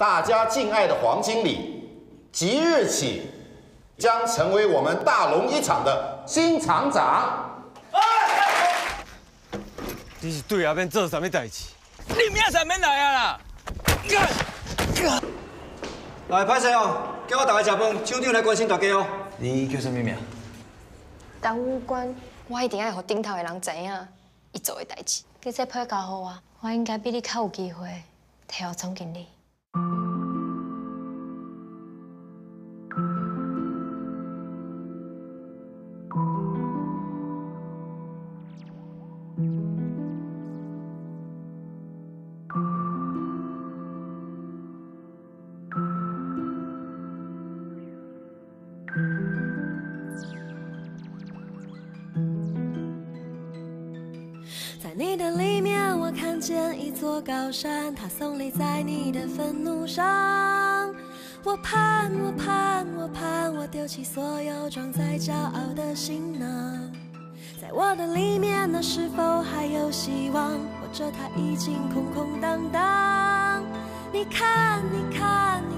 大家敬爱的黄经理，即日起将成为我们大龙一厂的新厂长。你是对阿边做什么代志？你明仔免来啊啦！来，歹势哦，叫我大家食饭，厂长来关心大家哦。你叫什么名？当武官，我一定要让顶头的人知影，伊做的代志。你这配教好啊，我应该比你较有机会替我总经理。在盼，我盼，我盼，我丢弃所有装载骄傲的行囊。在我的里面，那是否还有希望？或者它已经空空荡荡？你看，你看，你，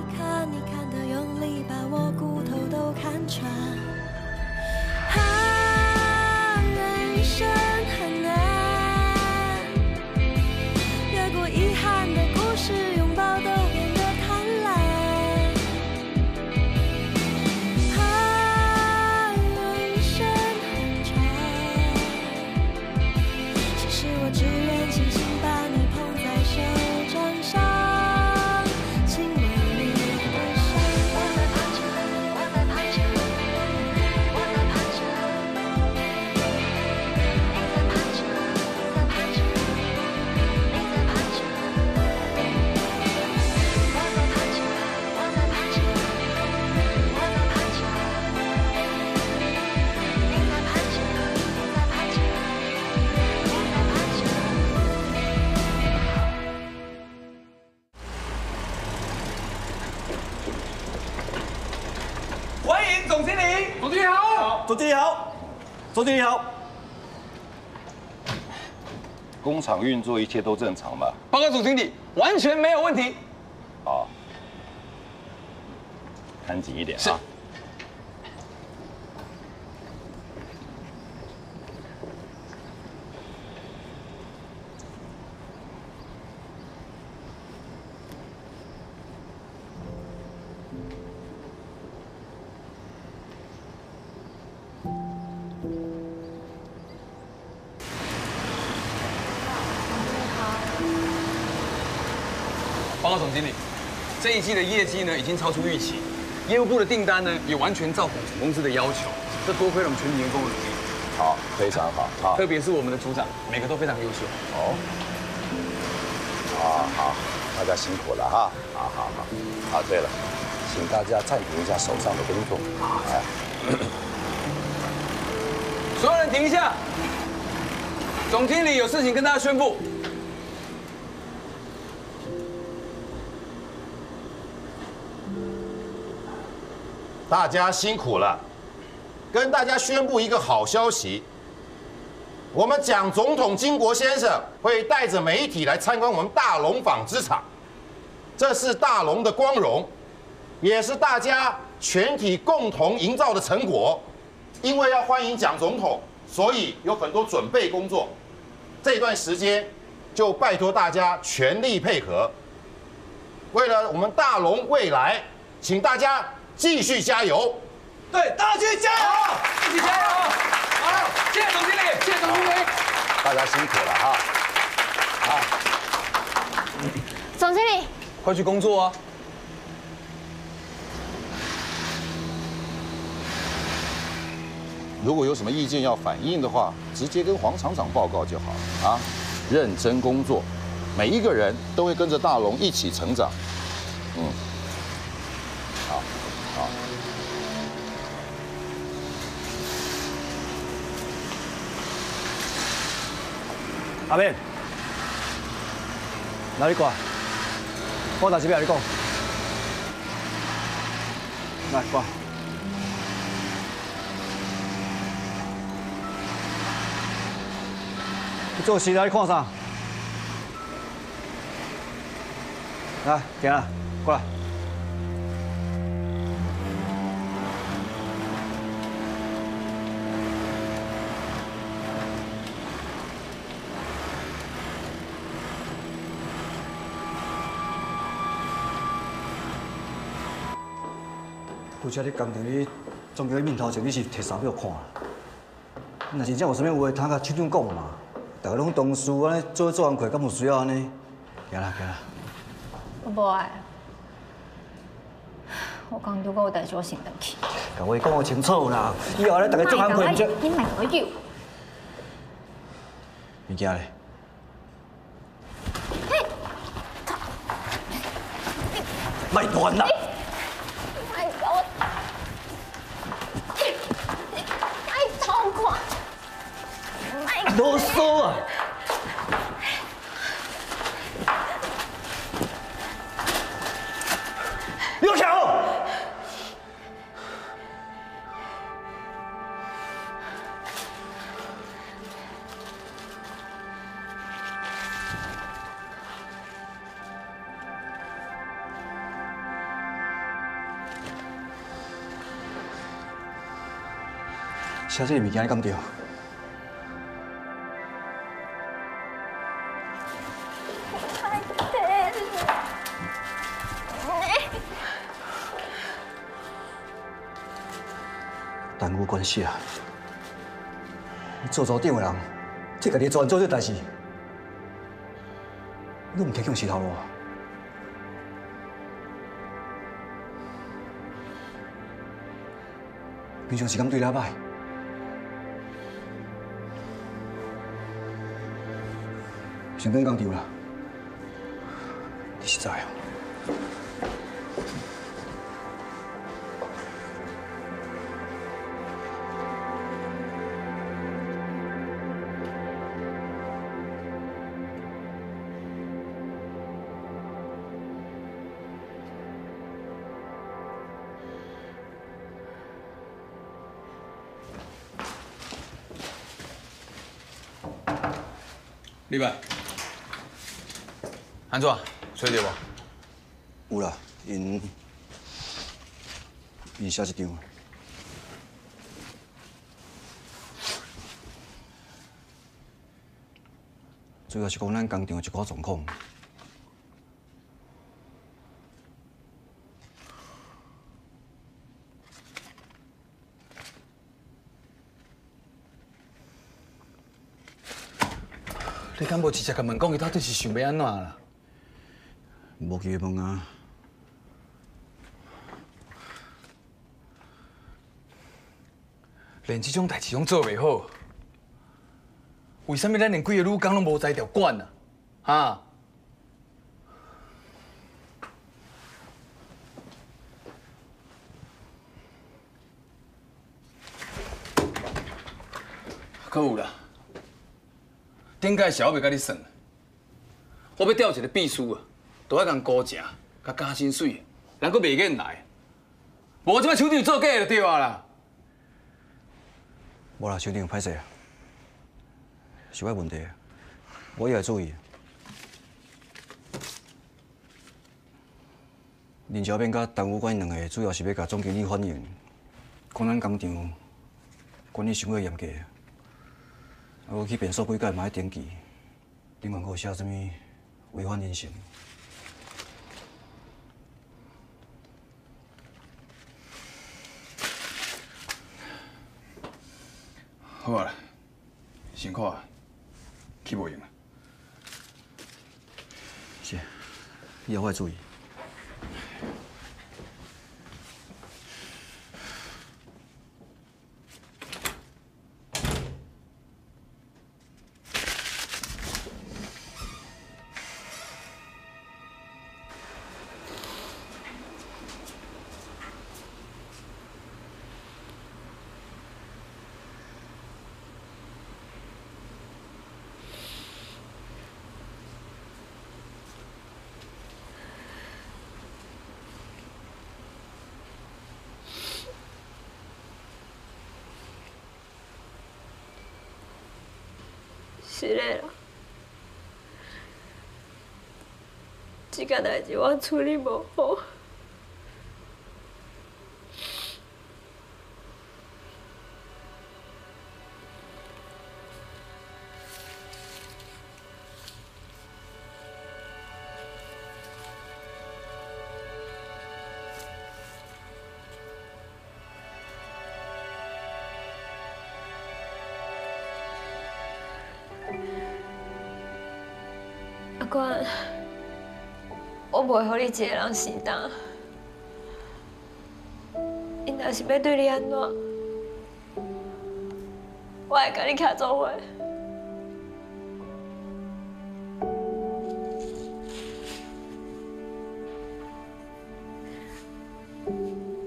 总经理好。工厂运作一切都正常吧？报告总经理，完全没有问题。好，看紧一点啊。季的业绩呢已经超出预期，业务部的订单呢也完全照总公司的要求，这多亏了我们全体员工的努力，好，非常好，好，特别是我们的组长，每个都非常优秀。哦，好好，大家辛苦了哈，好好好。啊，对了，请大家暂停一下手上的工作。哎，所有人停一下，总经理有事情跟大家宣布。大家辛苦了，跟大家宣布一个好消息。我们蒋总统金国先生会带着媒体来参观我们大龙纺织厂，这是大龙的光荣，也是大家全体共同营造的成果。因为要欢迎蒋总统，所以有很多准备工作。这段时间就拜托大家全力配合，为了我们大龙未来，请大家继续加油。对，大家继续加油，一起加油！好，谢谢总经理，谢谢总经理。大家辛苦了哈。总经理，快去工作啊！如果有什么意见要反映的话，直接跟黄厂长报告就好了啊。认真工作，每一个人都会跟着大龙一起成长。嗯，好，阿妹，哪里挂？我哪这边跟你讲。来挂。你做事哪里看啥？来，行啊。过来。不知你工厂里总叫你面头前，你是摕啥物要看？那真正有啥物话，通甲厂长讲嘛？大家拢同事，安尼做做工课，敢有需要安尼？行啦行啦。我无爱，我刚如果有代志，我先回去。甲我讲清楚啦，以后咧大家做工课唔你卖我叫。物件咧？卖断啦！写这个物件你敢对？耽误关系啊！你做组长的人，替家己做做这代志，你唔提供死头路？平常时敢对你歹？先跟工厂啦，你是在哦。李白，安怎？找到无？有啦，因因写一张。主要是讲咱工厂的一寡状况。你敢无直接甲问讲，伊到底是想要安怎啦？无去问啊，连这种代志拢做袂好，为什么咱连几个女工拢无才调管啊？哈？可有啦，顶届是我袂甲你算，我要调一个秘书啊，都要共高价，甲加薪水，人佫袂愿来，无即摆厂长做假就对啊啦。无啦，厂长歹势啊，是我问题，我也会注意。林小编甲陈武官两个主要是要甲总经理反映，讲咱工厂管理伤过严格，啊，我去变数几届嘛要登记，另外还有写什么违反人性。好啊，辛苦啊，去无用啊。是，以后我会注意。是的啦，这件代志我处理无好。袂互你一个人死担。因若是要对你安怎，我会甲你徛做伙。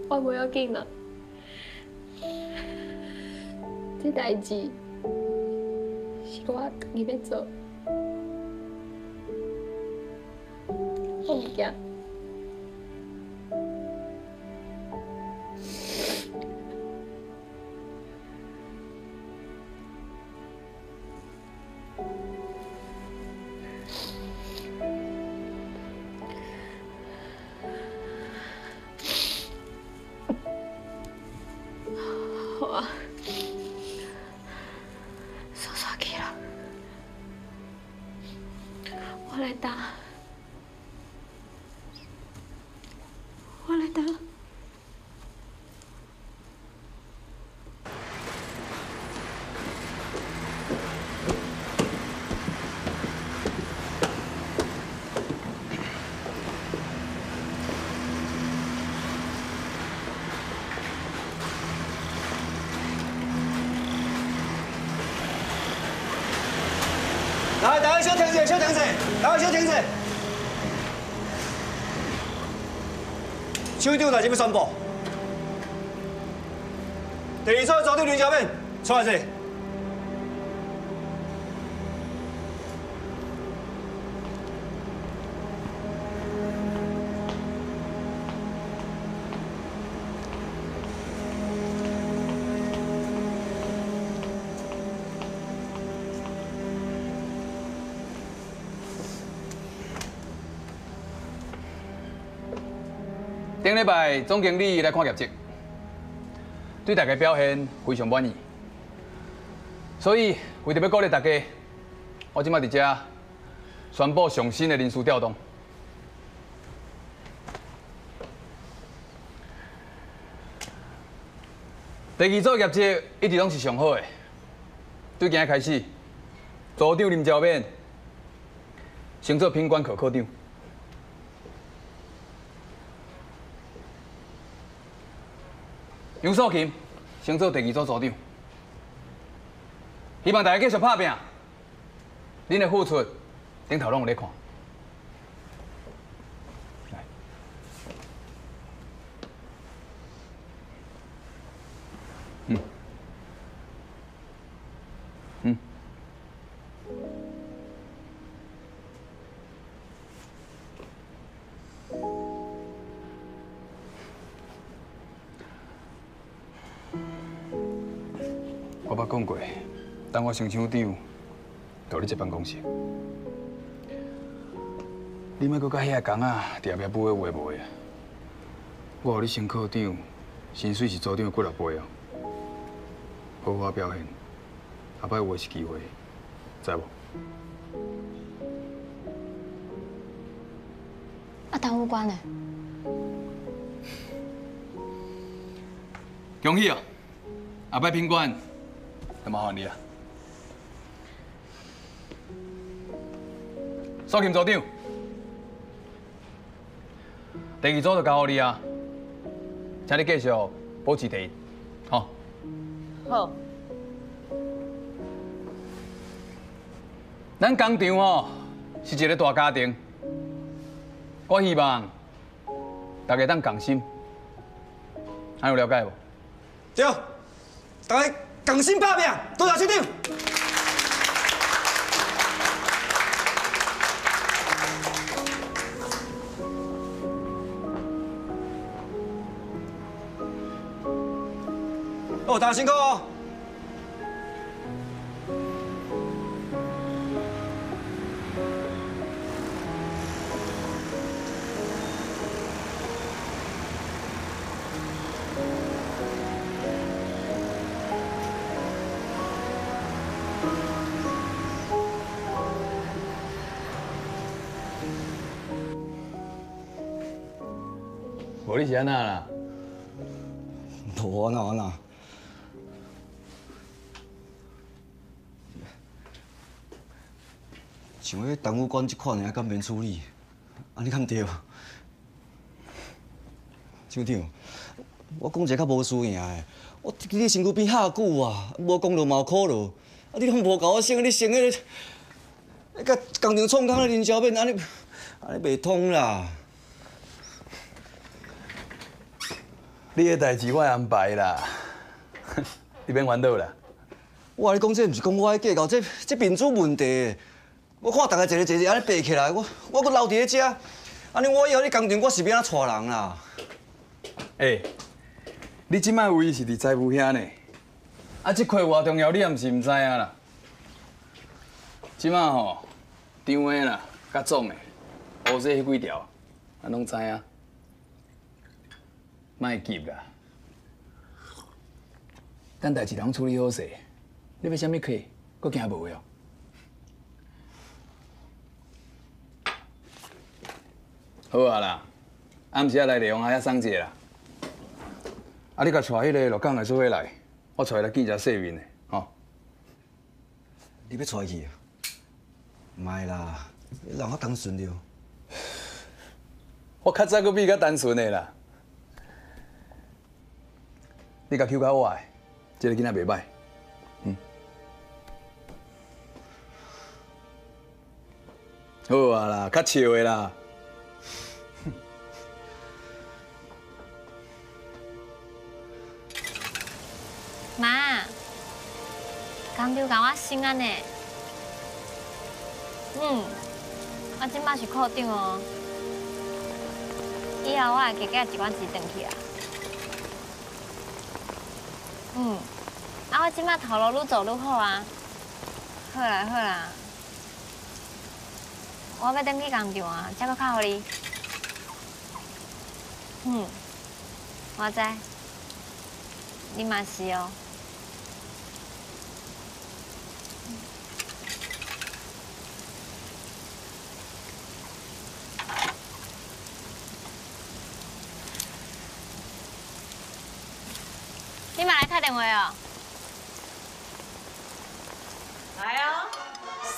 我不要紧啦，这代志是我家己要做。我首长代志要宣布，第二组组长林顶礼拜总经理来看业绩，对大家表现非常满意，所以为着要鼓励大家，我即马伫遮宣布上新的人事调动。第二组业绩一直拢是上好的，对今日开始，组长林兆勉升做品管科科长。杨素琴升做第二组组长，希望大家继续拍拼，恁的付出顶头拢有咧看。等我升厂长，到你这办公室，你莫搁甲遐工仔喋喋补的话无的。我互你升科长，薪水是组长的几六倍哦。好好表现，下摆有的是机会，知无？啊，当武官呢？恭喜啊！下摆评官就麻烦你啊。苏琴组长，第二组就交互你啊，请你继续保持第一，好。好。咱工厂哦是一个大家庭，我希望大家当共心，还有了解无？对，大家共心拍拼，多谢首长。我当心够哦。我你是安怎啦？无安怎安？像迄动物馆即款的，敢免处理？安尼敢对？厂长，我讲一个较无输赢的，我伫你身躯边遐久啊，无讲落嘛有苦劳，啊你拢无甲我省，你省迄个，你甲工厂创工的营销面，安尼安尼袂通啦。你的代志我会安排啦，你免烦恼啦。我甲你讲，这毋是讲我爱计较，这这民主问题。我看大家一个一个安尼爬起来，我我搁留伫咧遮，安尼我以后咧工厂我是要安怎带人啦？哎，你即摆位是伫财务遐呢？啊，即块偌重要，你也毋是毋知影啦。即摆吼，张的啦，甲总的，乌色迄几条，啊，拢知影。卖急啦，等代志拢处理好势，你要啥物客，搁惊无哦？好啊啦，暗时啊来利用下遐送一个啦。啊，你甲带迄个洛江的做伙来，我带来见一下世面的，吼。你要带去啊？唔系啦，你人较单纯着。我较早搁比较单纯的啦。你甲 Q 到我的，这个囡仔袂歹，嗯。好啊啦，较笑的啦。妈，工厂甲我升安尼，嗯，我即摆是科长哦，以后我会加加一寡钱转去啊。嗯，啊，我即摆头路愈做愈好啊，好啦好啦，我要转去工厂啊，才搁较互你。嗯，我知，你嘛是哦。电话哦。来哦，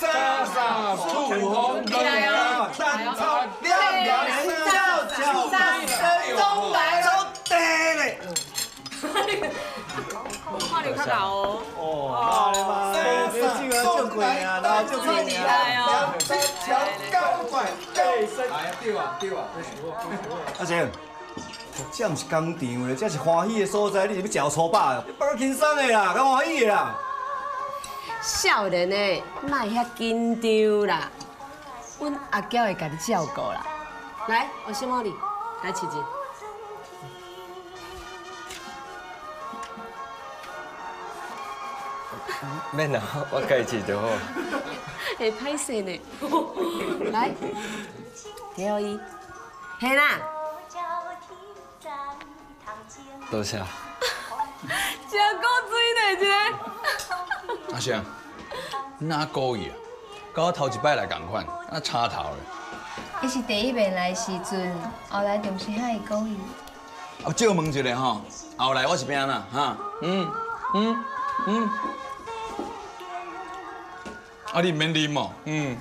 沙沙出红灯啊，蛋炒亮亮笑笑声中来了，对嘞。看你较老哦。哦，妈的妈，这进来就贵啊，然后就贵厉害哦。桥高拐，对身。哎，对啊，对啊。阿贤，这毋是工厂咧，这是欢喜的所在，你是要食粗饱？你放轻松的啦，较欢喜的啦。少年的，莫遐紧张啦，阮阿娇会甲你照顾啦。来，我先帮你，来试试。免啦，我家己就好。会歹势呢。来，给我伊。嘿啦，多谢。真古锥呢，这个。阿翔，哪故意啊？甲我头一摆来共款，啊差头嘞。伊是第一遍来时阵，后来重新遐会故意。啊，借问一下吼，后来我是变安那哈？嗯嗯嗯。啊，你免啉哦，嗯。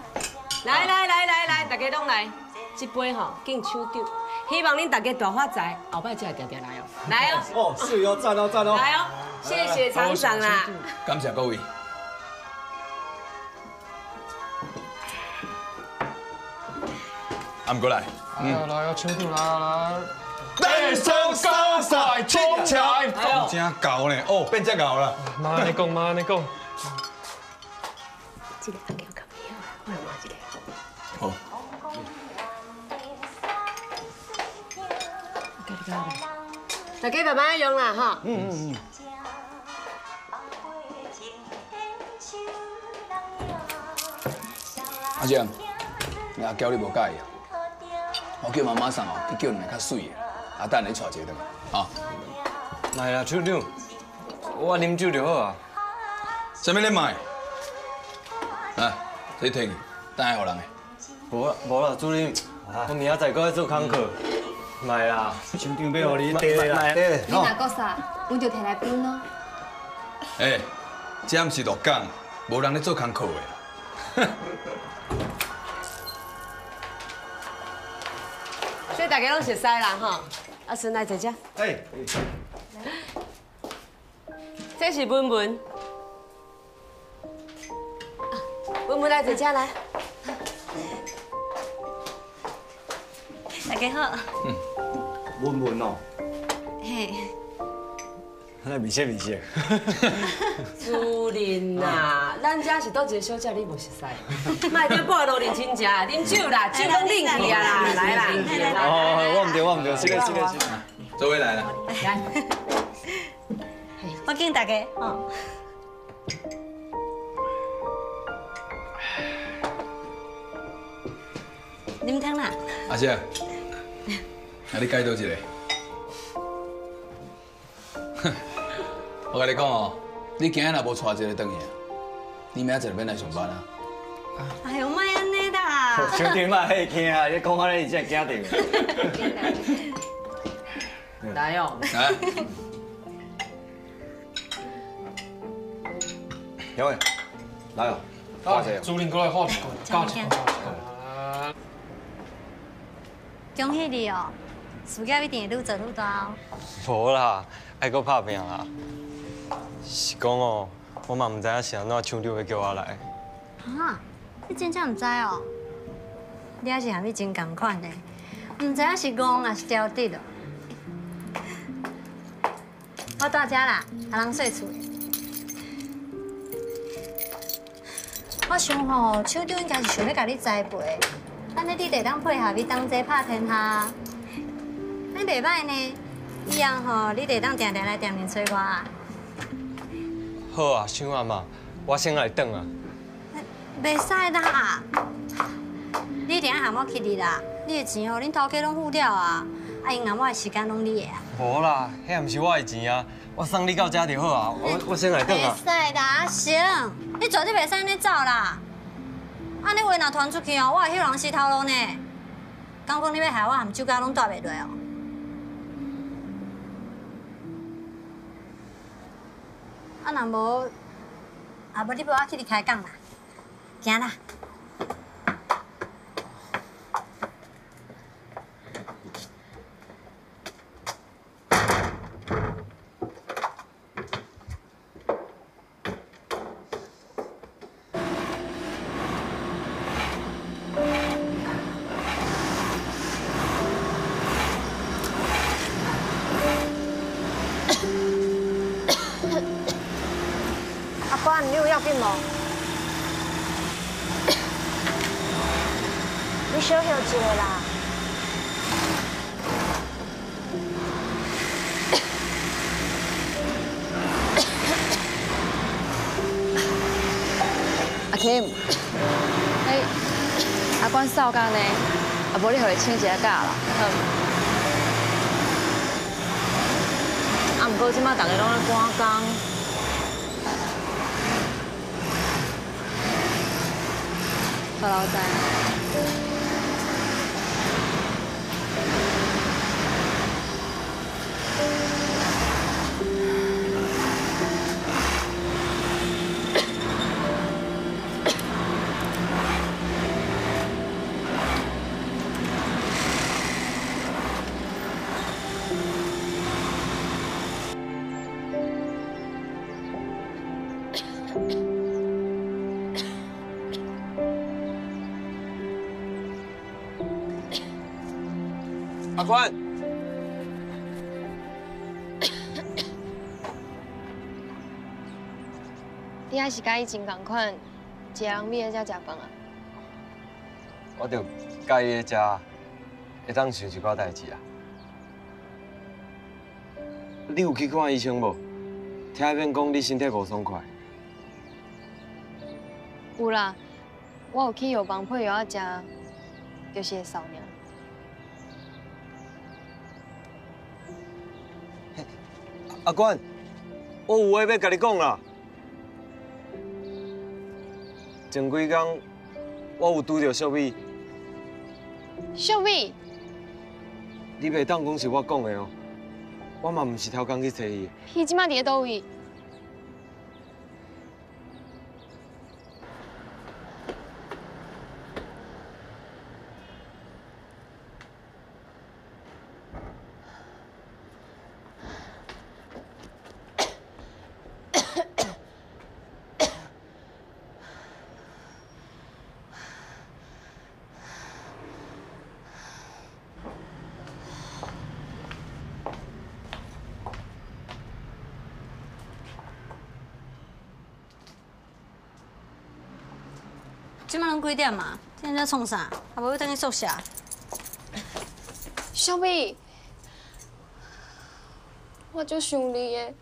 来来来来来，大家拢来，这杯吼敬抢救，希望恁大家大发财，后摆才会常常来哦。来哦。哦，是哦，赞哦，赞哦。来哦，谢谢厂长啦。感谢各位。按过来。来来，啊抢救来来。背手高快冲起来！真高呢，哦，变真高了。妈，你讲，妈，你讲。这个大家慢慢用啦，哈。嗯嗯嗯。阿姐，阿娇你无介意啊？我叫妈妈送哦，去叫两个较水的，啊，等你带一个嘛，啊。来啊，厂长，我啉酒就好啊。什么你买？来，这摕去，等下互人的。无无啦，主任，我明仔载搁要做功课，买啦，厂长要互你地啦，你若搁啥，我就摕来分咯。哎，这毋是落港，无人咧做工课的。所以大家拢熟悉啦吼。阿孙来坐遮，哎，这是文文，文文来坐遮来。大家好，文文哦，嘿，那米切米切，主任呐，咱家是倒一个小姐，你无熟悉？卖对半路认亲戚，啉酒啦，酒拢啉去啊啦，来啦，哦，我唔对，我唔对，这个这个这个，座位来了，来，我敬大家。哦。啉汤啦，阿姐，啊你解倒一个。哼 我跟你讲哦，你今日若无带一个转去，你明仔载就免来上班啊。哎呦，莫安尼啦，兄弟嘛，嘿惊啊！你讲话你真系惊到。来哦，来，小伟，来哦，画者，主任过来画一个，加一个，加一个。恭喜你哦，事业一定会愈做愈大哦。无啦，爱搁拍拼啦。是讲哦，我嘛唔知影是安怎厂长要叫我来。啊，你真正唔知哦？你还是和你真共款的，唔知影是戆还是挑剔哦。我到家啦，阿人睡厝。我想吼，厂长应该是想要甲你栽培，安尼你得当配合你同齐拍天下。你袂歹呢，以后吼，你得当定定来店面找我啊。好啊，想啊嘛，我先来等啊。袂使啦，你一定要喊我去你啦。你的钱哦，恁头家拢付了啊，啊，因阿妈的时间拢你的啊。无啦，迄毋是我的钱啊，我送你到家就好啊。我我先来等啊。袂使啦，阿行，你绝对袂使安尼走啦。安尼话若传出去哦，我会许人死头路呢。敢讲你要害我含酒家拢带袂落哦？啊，若无，啊无你陪我去你开讲啦，行啦。阿官，你有要紧无？你小休一下啦。阿 Kim，嘿，阿关扫干呢，啊无你互伊请一下假啦。啊，毋过即摆逐个拢咧赶工。老板。甲伊真共款，一个人咪在遮食饭啊？我着介意食，会当想一寡代志啊。你有去看医生无？听迄边讲你身体无爽快。有啦，我有去药房配药啊食，就是会扫尔。阿关，我有话要甲你讲啦。前几天我有拄着小美，小美，你袂当讲是我讲的哦，我嘛毋是偷工去找伊。伊即摆伫咧倒位？几点啊？现在创啥？还无要等去宿舍？小美，我足想你的，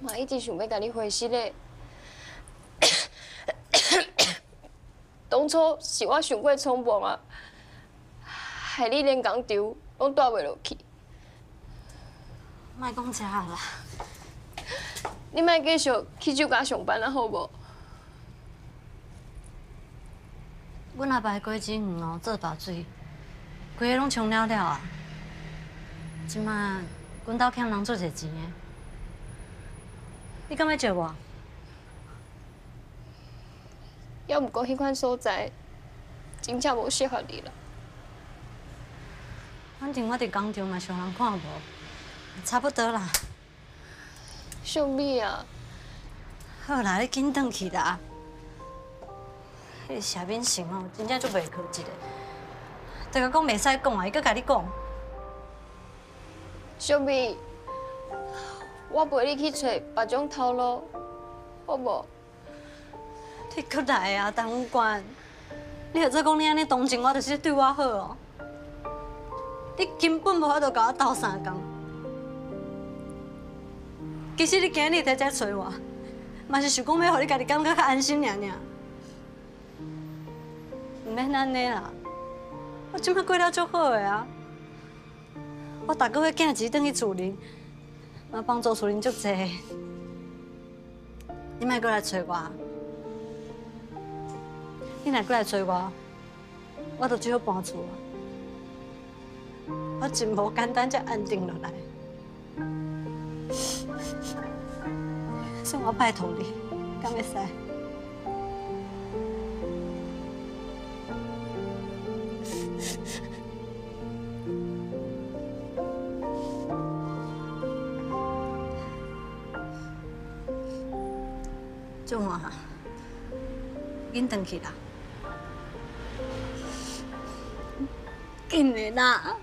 嘛一直想要甲你回信的。当初是我想过冲动啊，害你连工场拢带袂落去。莫讲这啦，你莫继续去酒家上班啊，好无？阮阿爸过真远哦，做大水，规个拢冲了了啊！即马阮兜欠人做者钱的，你敢要借我？要毋过迄款所在，真正无适合你啦。反正我伫工厂嘛，上人看无，差不多啦。小美啊，好啦，你紧转去啦。迄个谢敏成哦，真正足袂客气的，大家讲袂使讲啊，伊搁甲你讲。小美，我陪你去找别种头路，好无？你搁来啊，陈武官！你若再讲你安尼同情我，就是对我好哦。你根本无法度甲我斗相共。其实你今日在这找我，嘛是想讲要互你家己感觉较安心尔尔。免安尼啦，我即摆过了足好的啊！我逐个月寄钱转去厝里，嘛帮助厝里足济。你莫过来找我，你若过来找我，我就只好搬厝啊。我真无简单才安定落来，算我拜托你，敢会使？中啊，紧转去啦，紧的啦。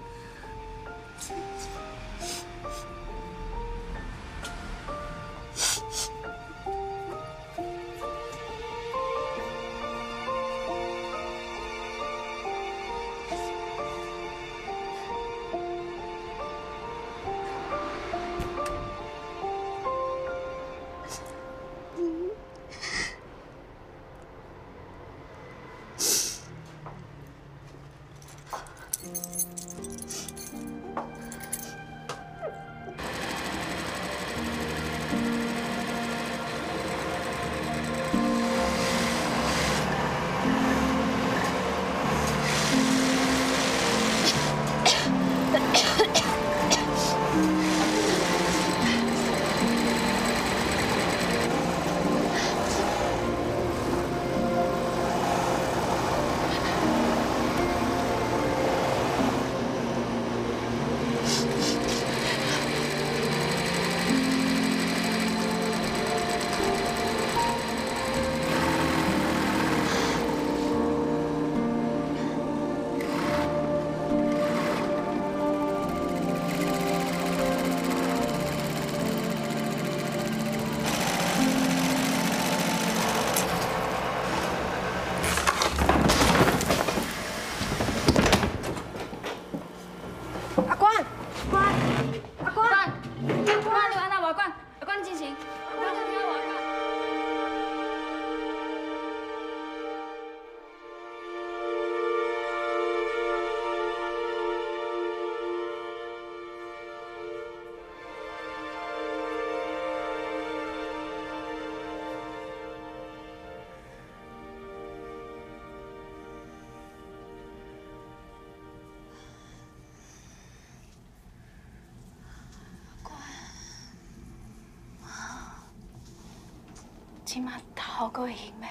即马头好过行咩？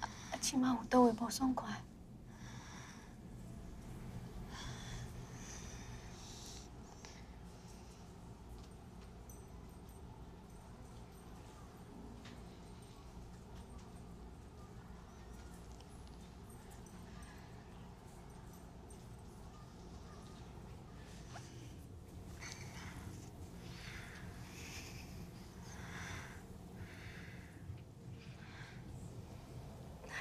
啊即马有倒位无爽快？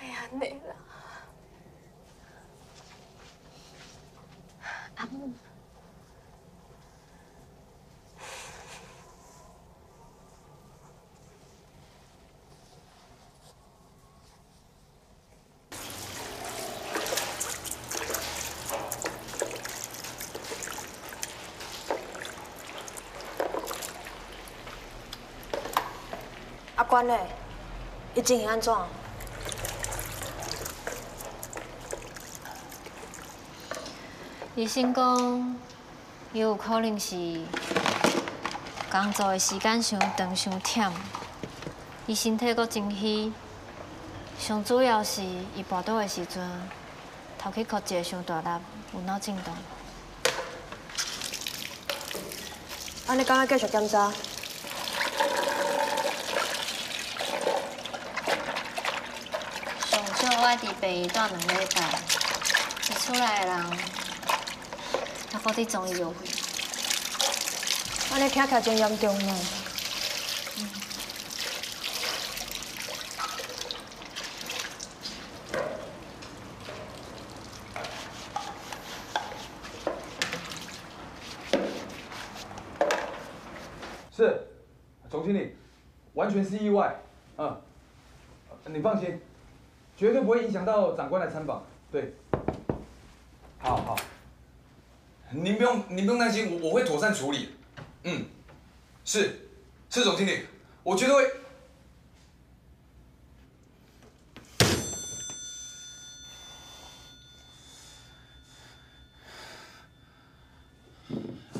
哎呀，累了。阿母，阿关嘞，伊情形安怎？医生讲，伊有可能是工作的时间伤长、伤忝，伊身体阁真虚。上主要是伊跋倒的时阵，头去磕一个伤大力，有脑震荡。安尼，敢若继续检查？上少我伫病院住两礼拜，一出来的人，还搁伫总医药费。安尼听起来真严重呢。是，总经理，完全是意外，嗯，你放心，绝对不会影响到长官来参访，对，好好，您不用您不用担心，我我会妥善处理，嗯，是，是总经理，我绝对会。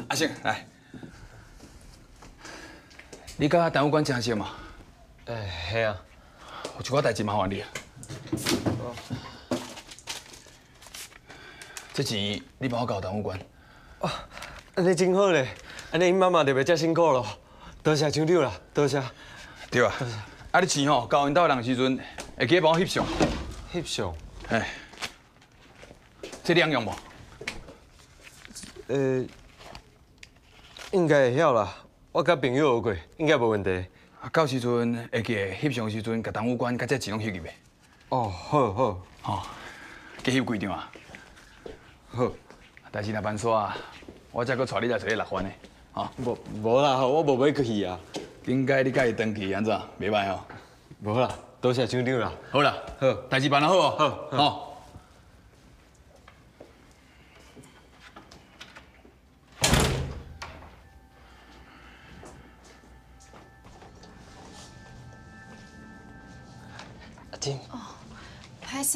阿信，来。你甲单务官真熟嘛？诶，系啊。有一寡代志麻烦你啊。这钱你帮我交单务官。安尼真好咧，安尼妈妈就袂遮辛苦咯。多谢张柳啦，多谢。对啊。啊，你钱吼交因兜人时阵，会记得帮我翕相。翕相？哎。这两样无？呃，应该会晓啦。我甲朋友学过，应该无问题。啊，到时阵会记得翕相时阵，甲党务官甲这钱拢翕入去。哦，好好好，继续规定啊？好。但是若办煞，我再搁带你来找你六番的，啊。无无啦，我无要去啊。应该你甲伊登记安怎？袂歹哦。无啦，多谢厂长啦。好啦，好，代志办得好哦。好，好。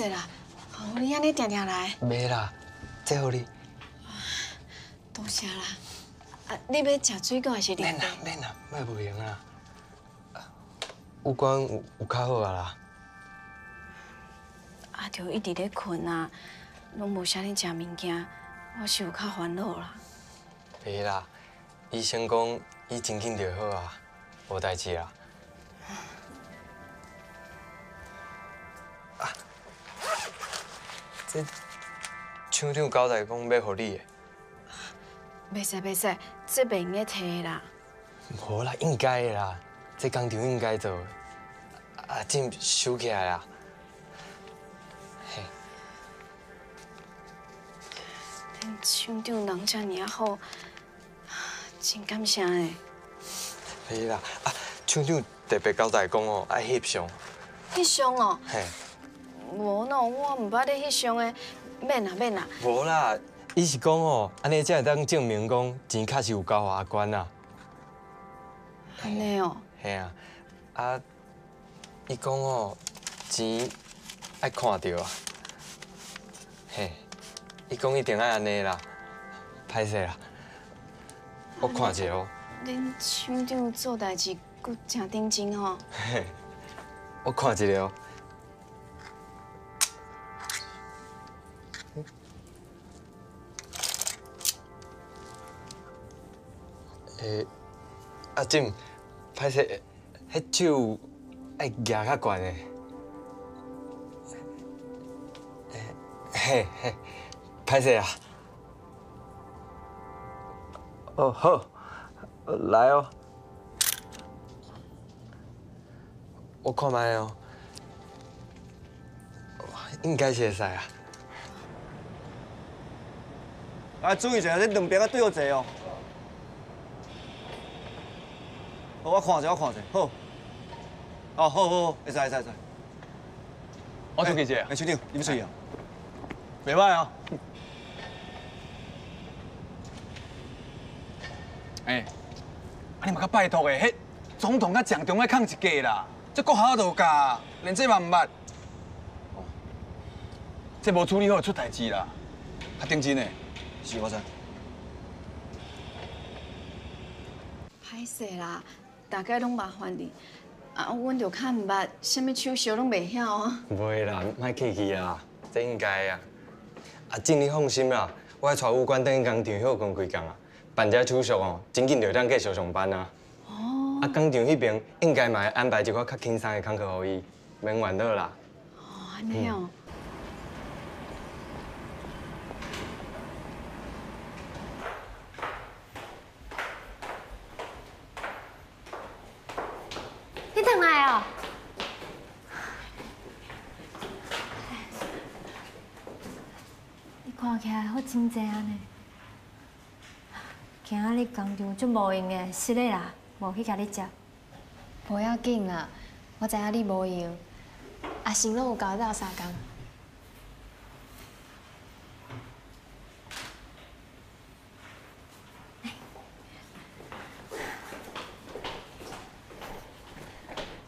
势啦，哦，你安尼定定来，袂啦，这好你。多谢啦。啊，你要食水果还是免啦免啦，莫无闲啊。有关有有较好啊啦。啊，着一直咧困啊，拢无啥物食物件，我是有较烦恼啦。袂啦，医生讲伊真紧就好啊，无代志啦。这厂长交代讲要互你的。袂使袂使，这袂用咧摕啦。无啦，应该的啦，这工厂应该做的。啊，真收起来啦。嘿，恁厂长人遮尔好，真感谢诶。袂啦，啊，厂长特别交代讲哦，爱翕相。翕相哦？嘿。无喏，我毋捌咧翕相诶，免啦免啦。无啦，伊是讲哦，安尼才会当证明讲钱确实有交互阿关啊。安尼哦。嘿啊，啊，伊讲哦，钱爱看着啊。嘿，伊讲一定爱安尼啦，歹势啦，我看者哦。恁厂长做代志，佫诚认真吼。嘿，我看一下哦。诶，阿进，歹势，迄手爱举较悬的。嘿嘿，歹势啊！哦好，来哦。我看卖哦，应该是会使啊。啊，注意一下，这两边啊对好坐哦。好，我看一下，我看一下，好。哦，好好好，会使会使会使。我出去者。哎，处长，你要出去啊？袂歹啊。哎，啊你嘛较拜托诶，迄总统甲蒋中爱抗一价啦。这国校都教，连这嘛毋捌。这无处理好出代志啦，较定真的。是我知。歹势啦，大概拢麻烦你。啊，阮就较唔捌，什么手续拢袂晓啊。袂啦，莫客气啊，这应该啊。啊，静你放心啦，我带武官等去工厂休工几工啊，办这手续哦，真紧就当继续上班啊。哦。啊，工厂迄边应该嘛会安排一个较轻松的工课予伊，免烦恼啦。哦，安尼哦。你等来哦。你看起来好真济安尼。今仔日工厂足无用的，失礼啦，无去甲你接。无要紧啦，我知影你无用，阿成拢有交到三工。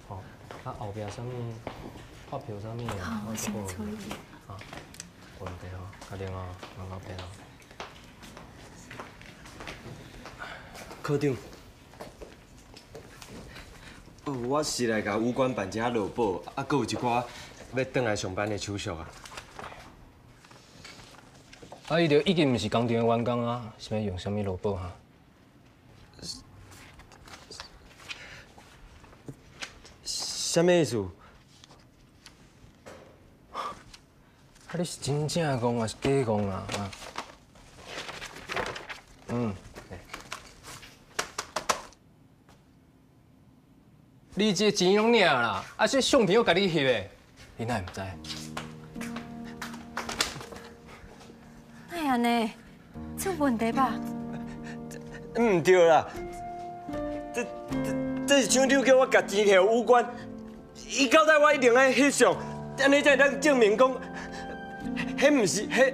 哦，啊后壁啥物发票啥物的，好，我先处理。问题哦，打电话问老板哦。科长，哦，我是来甲武官办一下落保，啊，搁有一寡要转来上班的手续啊。啊，伊就已经毋是工厂的员工啊，是要用啥物落保哈？啥物意思？啊，你是真正讲还是假讲啊？啊？嗯。你这钱拢领啦，啊，这相片我甲你翕的，你哪会唔知？哎呀呢，这问题吧？唔对啦，这这这是厂长叫我甲钱摕武官，伊交代我一定爱翕相，安尼才会当证明讲，迄唔是迄，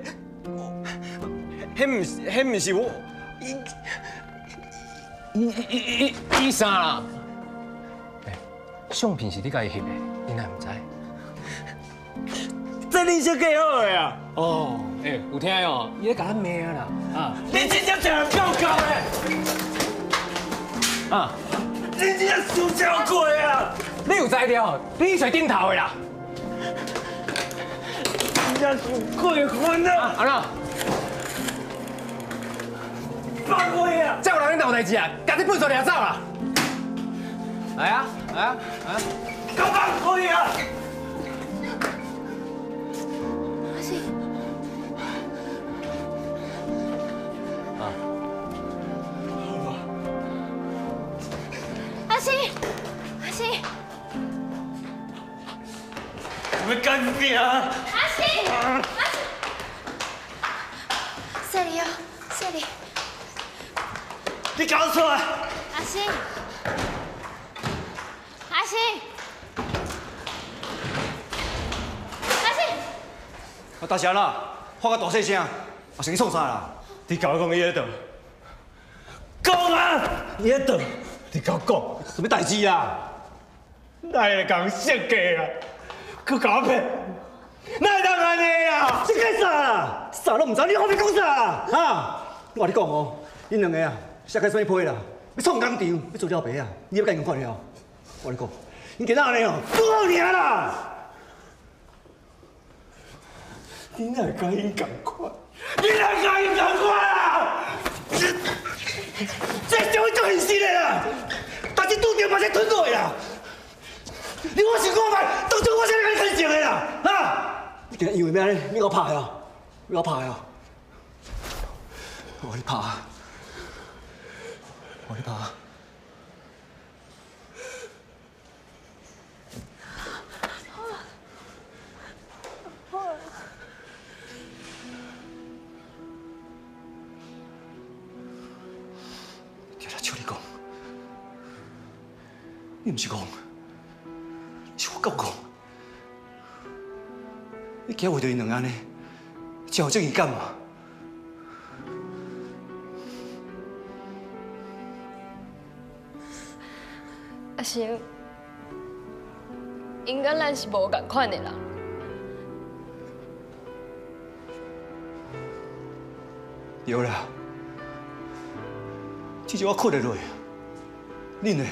迄唔是迄唔是我，伊伊伊伊啥啦？相片是你家己翕的，你哪唔知？这你先记好个啊！哦，哎，有听哦，伊咧甲咱骂啦，啊！你真正正够够的，啊！你真正输超过啊！你有才调，你在顶头的啦！真正输过分啊！阿让？放开啊！再有人领导代志啊，赶紧搬出来走啦！来啊！来啊！来啊！干嘛可以啊？阿信，啊！阿信，阿信，你们干咩啊？阿信，阿信，这里哦，这里。你搞出来！阿星。阿星，阿信，啊，大声啦，发个大细声，阿星你创啥啦？你搞我讲伊喺度，讲啊！伊喺度，你搞讲，什么代志啊？哪会讲设计啊？佮搞骗，哪会当安尼啊？这个啥？啥都唔知，你后面讲啥？啊！我话你讲哦，恁两个啊，设计什么批啦？要创工厂，要做了白啊！你要甲伊看了？我跟你讲，你今仔安尼哦，多年啦！你哪会甲因共款？你哪会甲因共款啊？这社会足现实的啦，但是拄着嘛才吞落去啦。你我想看卖，当初我才甲你肯定的啦，啊！你今日因为咩？你给我拍啊！你给我拍啊！我给你拍啊！我给你拍啊！听他笑你讲，你不是讲，是我够讲。你今日为着因两个呢，才有正义感嘛？阿成，应该咱是无共款的人。对啦，至少我困得落，恁呢？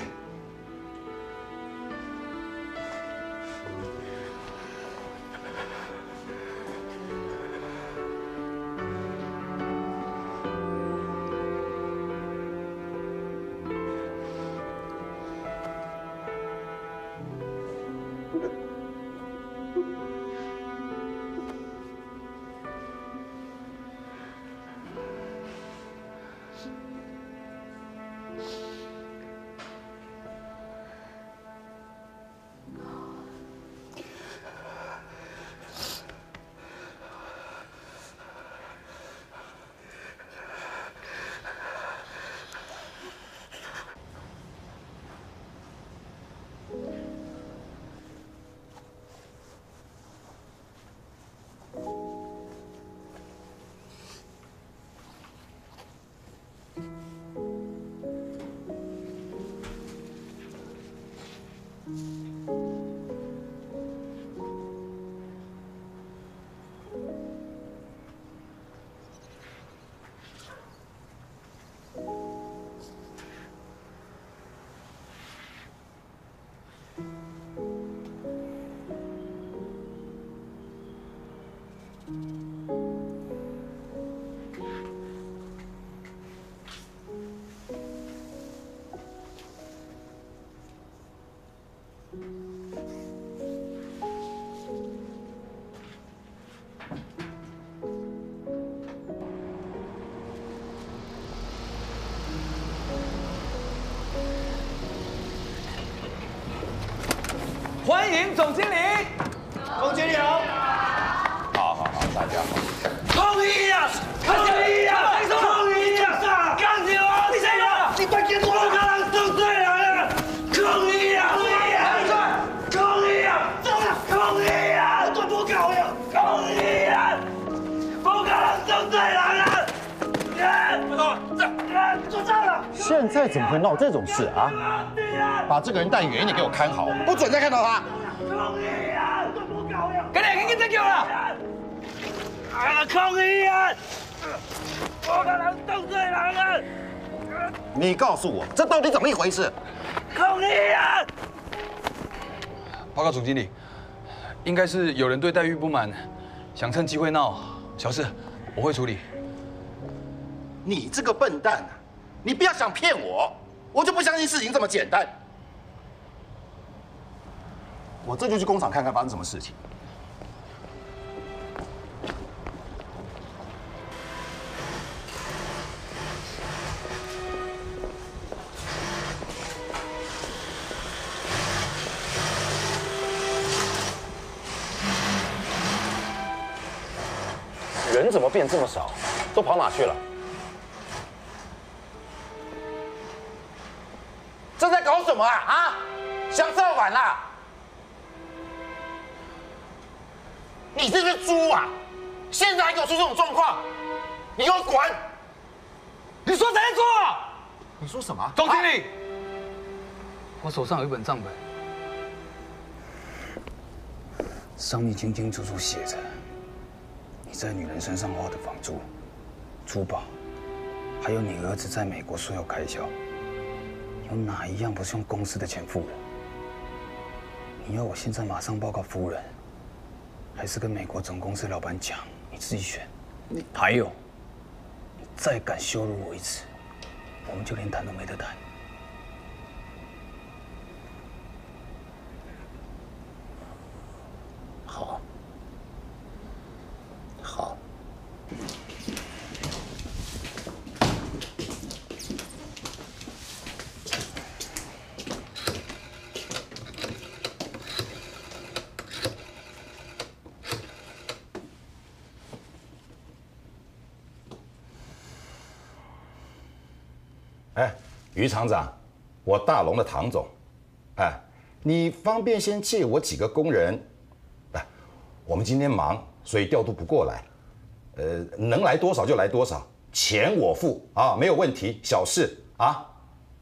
欢迎总经理。总经理好。好好好，大家好。抗议呀！抗议呀！抗议呀！干掉啊！你谁呀？你快给我个人受罪啊！抗议呀！抗议呀！走了！抗议呀！做不搞呀！抗议呀！不可能受罪人啊！不错，这做账了。现在怎么会闹这种事啊？把这个人带远一点，给我看好，不准再看到他。抗议呀！不可能受罪人啊！你告诉我，这到底怎么一回事？抗议啊！报告总经理，应该是有人对待遇不满，想趁机会闹。小事，我会处理。你这个笨蛋啊！你不要想骗我，我就不相信事情这么简单。我这就去工厂看看发生什么事情。人怎么变这么少？都跑哪去了？这在搞什么啊？啊！想造反啦！你这只猪啊！现在还给我出这种状况，你给我滚！你说谁在做啊？你说什么？总经理，我手上有一本账本，上面清清楚楚写着你在女人身上花的房租、珠宝，还有你儿子在美国所有开销。有哪一样不是用公司的钱付的？你要我现在马上报告夫人，还是跟美国总公司老板讲？你自己选。你还有，你再敢羞辱我一次，我们就连谈都没得谈。好，好。哎，于厂长，我大龙的唐总，哎，你方便先借我几个工人？哎，我们今天忙，所以调度不过来。呃，能来多少就来多少，钱我付啊，没有问题，小事啊。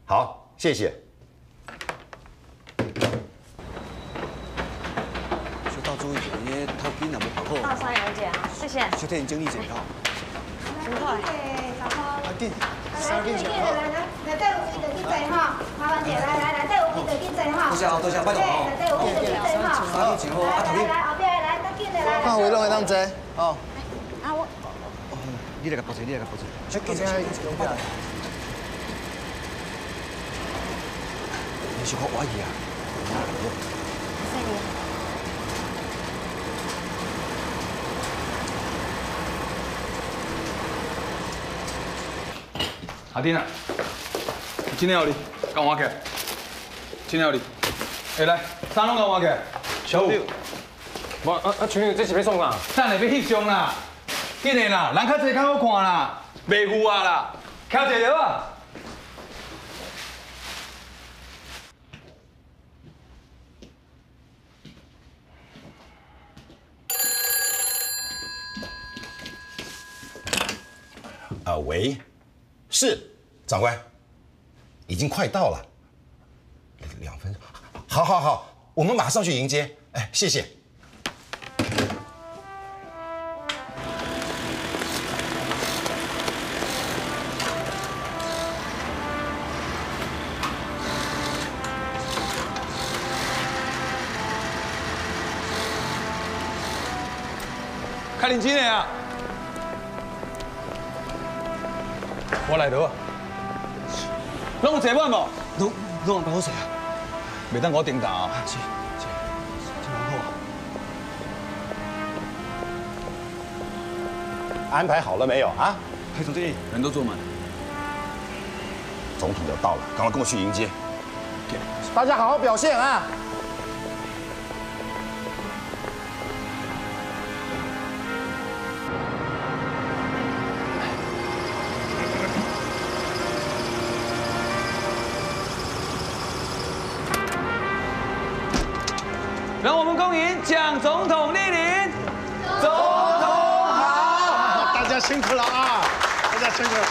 好，谢谢。小道注意点，因为头巾也无绑好。大三杨姐啊，谢谢。小天经理检讨。不会。啊，紧，来来来来，内底有位就去坐哈，麻烦者来来内底有位就去坐哈。多谢，多谢，拜托哦。内底有位就去坐哈。啊，头巾。来后壁来，赶紧的来。看位拢会当坐，哦。啊我。你来个抱坐，你来个抱坐。小紧来，快点。你是好怀疑啊？阿丁啊，今天要你，跟我起来。今天要你，哎来，三拢跟我起来。小五，我啊啊，群友这是要送啊？等下要翕相啦，紧的啦，人较济较好看啦，袂糊啊啦，敲一个啊。啊，喂，是长官，已经快到了，两分钟，好好好，我们马上去迎接。哎，谢谢。较认真的啊！我来到啊，拢有坐满无？拢拢安排好势啊？袂当我顶打啊！是是，真蛮好啊。安排好了没有啊？裴总经理，人都坐满了。总统要到了，赶快跟我去迎接。大家好好表现啊！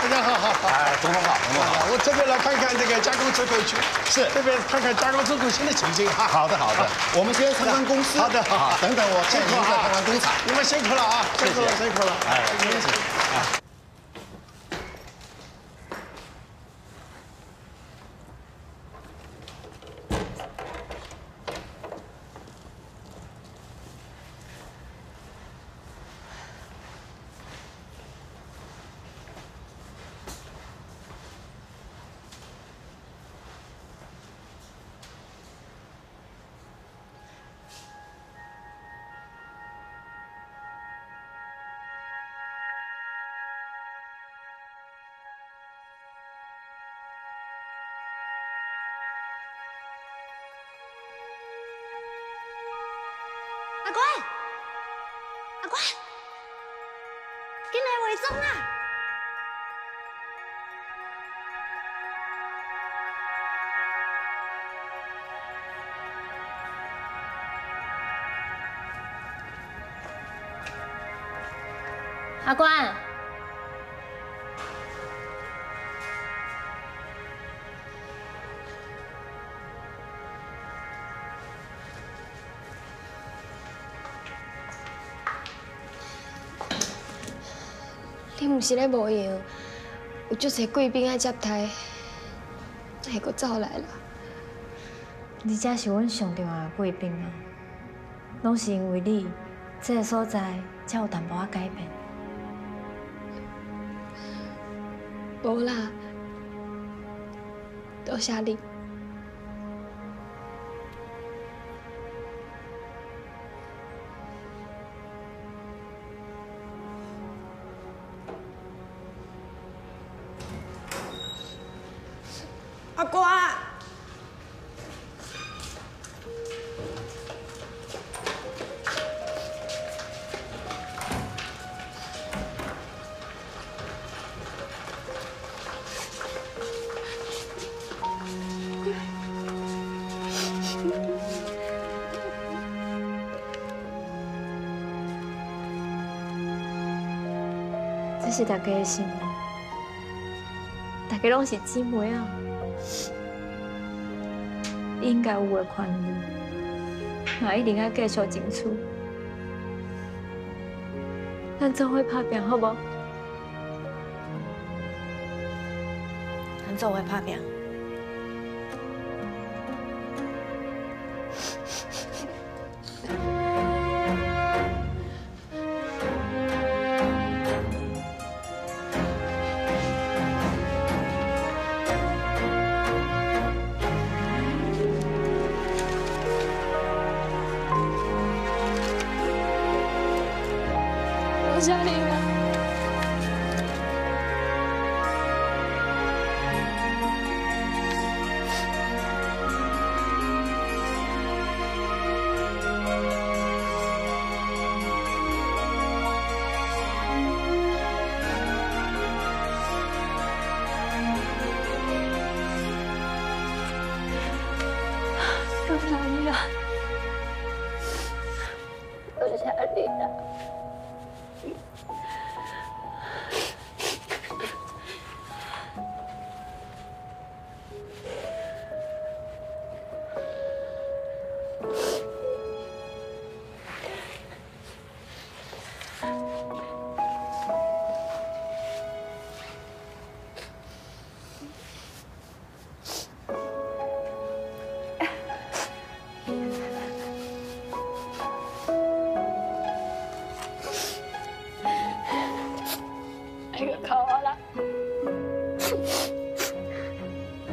大家好好好。哎，总统好，总统好。我这边来看看这个加工出口区，是这边看看加工出口新的情形哈。好的，好的。我们先参观公司。好的，好。等等，我辛苦了参观工厂。你们辛苦了啊！辛苦了，辛苦了。哎，谢谢。阿官，阿官，进来伪装啊！阿官，毋是咧无闲，有足侪贵宾爱接待。会阁走来啦。你才是阮上重要的贵宾啊！拢是因为你，这个所在才有淡薄仔改变。无啦，多谢你。是大家的心意，大家拢是姊妹啊，应该有的权利，也一定要继续争取。咱做伙拍拼，好不？咱做伙拍拼。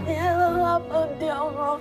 你还能拉不掉吗？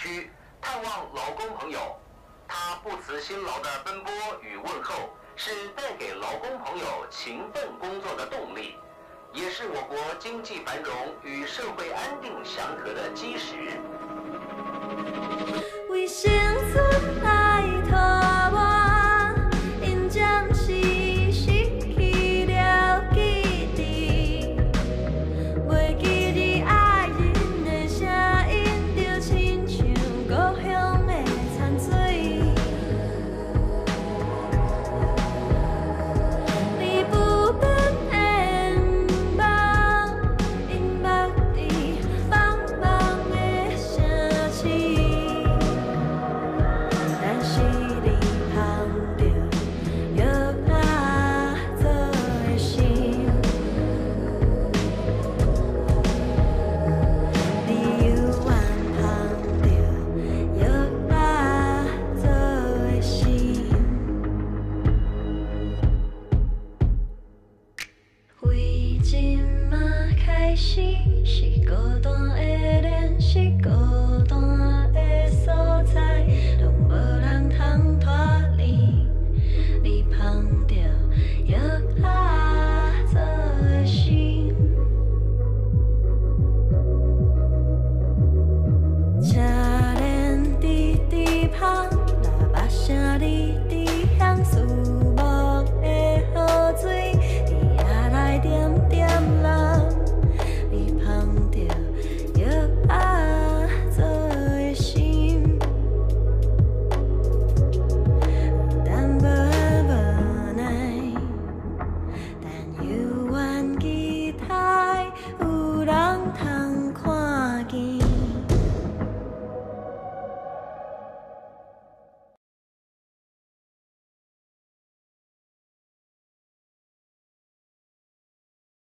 区探望劳工朋友，他不辞辛劳的奔波与问候，是带给劳工朋友勤奋工作的动力，也是我国经济繁荣与社会安定祥和的基石。为幸福